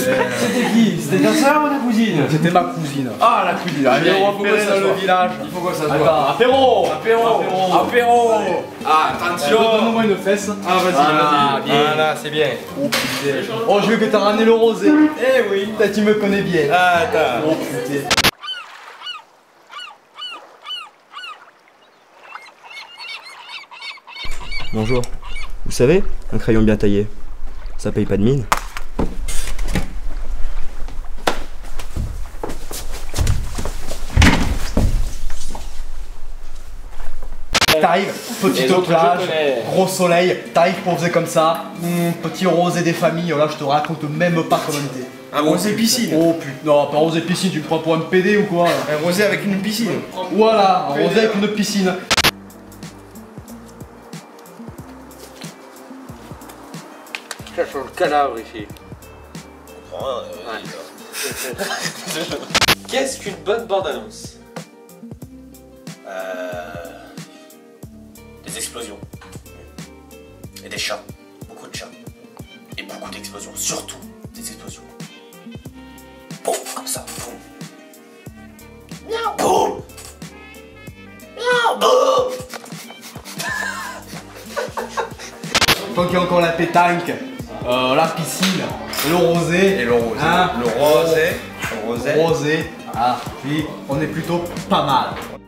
C'était ta soeur ou ta cousine? C'était ma cousine. Ah, la cousine. Ah, faut repérée que ça dans le village. Il faut que ça soit. Attends, apéro Apéro. Apéro Ah, attention. Donne-moi une fesse. Ah, vas-y, Ah, vas-y. bien. Voilà, c'est bien. Oh putain. Oh, je veux que t'as ramené le rosé. Eh oui. Putain, tu me connais bien. Ah, attends. Oh putain. Bonjour. Vous savez, un crayon bien taillé, ça paye pas de mine. T'arrives, petite plage, gros soleil, t'arrives posé comme ça, hum, petit rosé des familles, là je te raconte même pas comment t'es. Un rosé piscine. Oh putain, non, pas rosé piscine, tu me prends pour un PD ou quoi là Un rosé avec une piscine. Voilà, un rosé avec une piscine. Ça sent le cadavre ici. Qu'est-ce qu'une bonne bande-annonce? Euh... Des explosions. Et des chats. Beaucoup de chats. Et beaucoup d'explosions. Surtout des explosions. Boum, comme ça. Boum. Non, boum. Non, boum. Tant qu'il y a encore la pétanque, euh, la piscine, le rosé. Et le rosé. Hein Le rosé. Le rosé. Rosé. Ah, puis on est plutôt pas mal.